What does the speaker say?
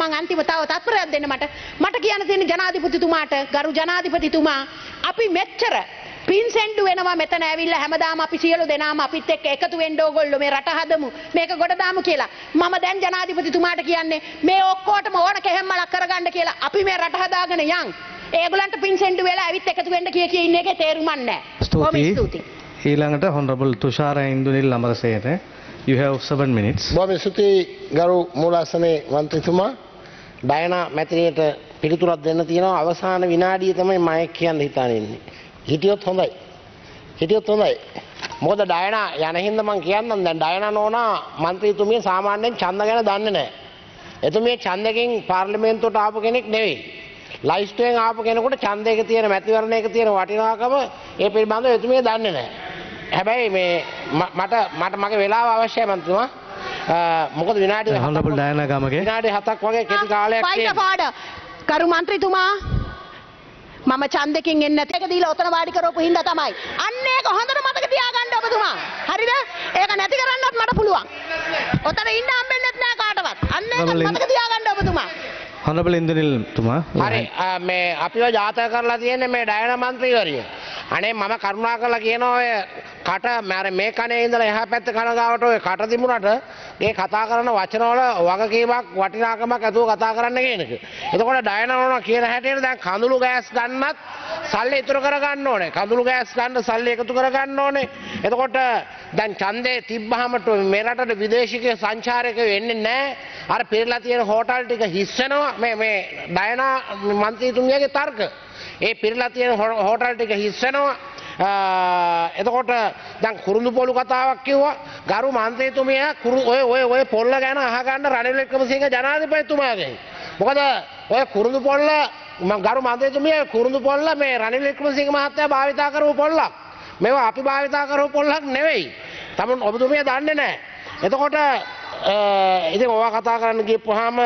මං අන්තිම තව තත්පරයක් දෙන්න මට. මට කියන්න තියෙන ජනාධිපතිතුමාට ගරු ජනාධිපතිතුමා. අපි මෙච්චර පින්සෙන්ඩු වෙනවා මෙතන ඇවිල්ලා හැමදාම අපි සියලු දෙනාම අපිත් එක්ක එකතු වෙන්න ඕගොල්ලෝ මේ රට හදමු මේක ගොඩ දාමු කියලා. මම දැන් ජනාධිපතිතුමාට කියන්නේ මේ ඔක්කොටම ඕන කෙහෙම්මලක් කරගන්න කියලා. අපි මේ රට හදාගෙන යන්. ඒගොල්ලන්ට පින්සෙන්ඩු වෙලා ඇවිත් එකතු වෙන්න කිය කිය ඉන්න එකේ තේරුමක් නැහැ. ස්තුතියි. ස්තුතියි? ඊළඟට හොන්රබල් Thushara Indunil Amarasena. You have 7 minutes. බොහොම ස්තුතියි ගරු මූලාසනේ මන්ත්‍රීතුමා ඩයනා මැතිනියට පිළිතුරක් දෙන්න තියෙනවා අවසාන විනාඩිය තමයි මම කියන්න හිතාන ඉන්නේ. හිටියොත් හොඳයි. හිටියොත් හොඳයි. මොකද ඩයනා යන හින්දා මම කියන්නම් දැන් ඩයනා නෝනා මන්ත්‍රීතුමිය සාමාන්‍යයෙන් ඡන්ද ගැන දන්නේ නැහැ. එතුමිය ඡන්දකින් පාර්ලිමේන්තුවට ආපු කෙනෙක් නෙවෙයි. ලයිස්ට්ුවෙන් ආපු කෙනෙකුට ඡන්දයක තියෙන මැතිවරණයක තියෙන වටිනාකම ඒ පිළිබඳව එතුමිය දන්නේ නැහැ. හැබැයි මේ ම- මට මට මගේ වෙලාව අවශ්‍යයි මන්ත්‍රීතුමා. මොකද විනාඩි හොන්රබල් ඩයනා ගමගේ විනාඩි හතක් වගේ කෙටි කාලයක්. පාඩ කරු මන්ත්‍රීතුමා මම ඡන්දකින් එන්නේ නැති එක දීලා ඔතන වාඩි කරවපු හින්දා තමයි. අන්න ඒක හොඳට මතක තියාගන්න ඔබතුමා. හරිද? ඒක නැති කරන්නත් මට පුළුවන්. ඔතන ඉන්න හම්බෙන්නෙත් නෑ කාටවත්. අන්න ඒක මතක තියාගන්න ඔබතුමා. හොනබල් ඉන්දුනිල් තුමා හරි මේ අපිව ජාතක කරලා තියෙන්නේ මේ ඩයන මන්ත්‍රීවරිය. අනේ මම කරුණා කරලා කියනවා ඔය කට මර මේ කනේ ඉඳලා එහා පැත්ත කන ගාවට ඔය කට තිබුණට ඒ කතා කරන වචනවල වගකීමක් වටිනාකමක් ඇතුව කතා කරන්න කියන එක. එතකොට ඩයන නෝනා කියන හැටියට දැන් කඳුළු ගෑස් ගන්නත් සල්ලි ඉතුරු කර ගන්න ඕනේ. කඳුළු ගෑස් ගන්න සල්ලි එකතු කර ගන්න ඕනේ. එතකොට දැන් ඡන්දේ තිබ්බහම මේ රටට විදේශික සංචාරකයෝ එන්නේ නැහැ. අර පෙරලා තියෙන හෝටල් ටික හිස් වෙනවා. මේ මේ ඩයනා මන්ත්‍රීතුමියගේ තර්ක. ඒ පිරලා තියෙන හෝ- හෝටල් ටික හිස් වෙනවා. අ, එතකොට දැන් කුරුඳු පොළු කතාවක් කිව්වා. ගරු මන්ත්‍රීතුමිය කුරු ඔය ඔය ඔය පොල්ල ගැන අහගන්න රනිල් වික්‍රමසිංහ ජනාධිපතිතුමාගෙන්. මොකද ඔය කුරුඳු පොල්ල මම ගරු මන්ත්‍රීතුමිය කුරුඳු පොල්ල මේ රනිල් වික්‍රමසිංහ මහත්තයා භාවිතා කරපු පොල්ලක්. මේවා අපි භාවිතා කරපු පොල්ලක් නෙවෙයි. තමුන් ඔබතුමිය දන්නේ නැහැ. එතකොට අ, ඉතින් ඔවා කතා කරන්න ගියපුවාම